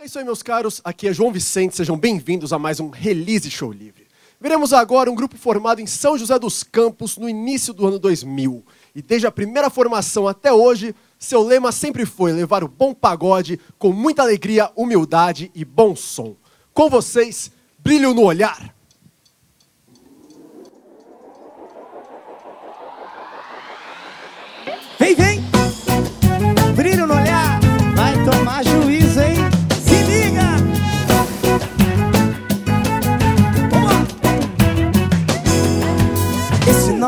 É isso aí, meus caros. Aqui é João Vicente. Sejam bem-vindos a mais um Release Show Livre. Veremos agora um grupo formado em São José dos Campos no início do ano 2000. E desde a primeira formação até hoje, seu lema sempre foi levar o bom pagode com muita alegria, humildade e bom som. Com vocês, Brilho no Olhar. Vem, vem!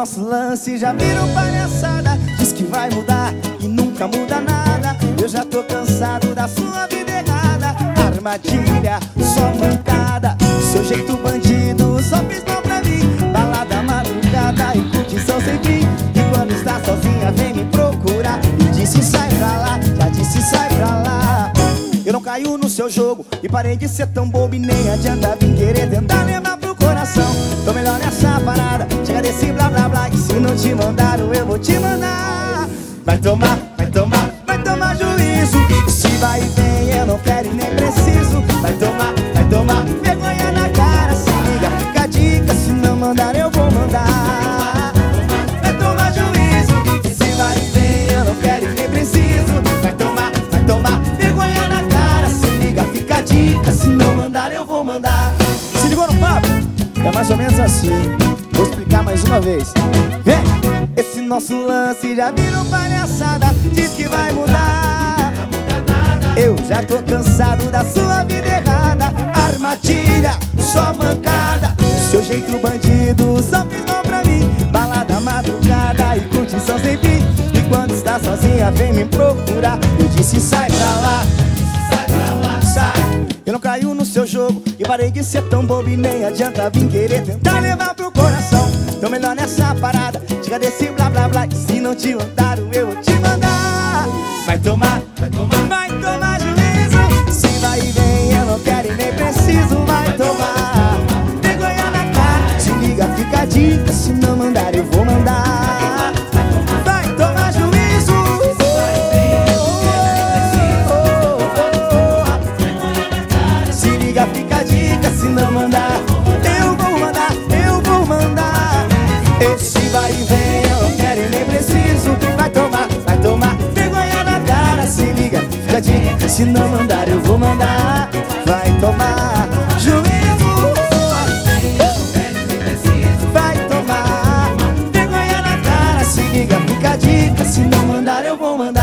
Nosso lance já virou palhaçada. Diz que vai mudar e nunca muda nada. Eu já tô cansado da sua vida errada. Armadilha, só mancada. Seu jeito bandido, só fiz mal pra mim. Balada madrugada e curtição sem fim. E quando está sozinha, vem me procurar. E disse sai pra lá, já disse sai pra lá. Eu não caio no seu jogo e parei de ser tão bobo e nem adianta vir querer tentar levar pro coração. Tô melhor nessa parada, chega desse blá blá se não te mandaram, eu vou te mandar. Vai tomar, vai tomar, vai tomar juízo. Se vai e vem, eu não quero e nem preciso. Vai tomar, vai tomar, vergonha na cara. Se liga, fica a dica, se não mandar, eu vou mandar. Vai tomar juízo. Se vai e vem, eu não quero e nem preciso. Vai tomar, vai tomar, vergonha na cara. Se liga, fica a dica, se não mandar, eu vou mandar. Se ligou no papo? É mais ou menos assim. Vou explicar mais uma vez. Vem! Esse nosso lance já virou palhaçada. Diz que vai mudar. Eu já tô cansado da sua vida errada. Armadilha, só mancada. Seu jeito bandido só fez mal pra mim. Balada madrugada e curtição sem fim. E quando está sozinha, vem me procurar. Eu disse sai pra lá. Caio no seu jogo e parei de ser tão bobo e nem adianta vir querer tentar levar pro coração. Tô melhor nessa parada, chega desse blá blá blá. E se não te mandaram, eu vou te mandar. Vai tomar, Esse vai e vem, eu não quero e nem preciso. Vai tomar, vai tomar, vergonha na cara Se liga, fica dica, se não mandar eu vou mandar. Vai tomar juízo Vai tomar vergonha na cara Se liga, fica dica, se não mandar eu vou mandar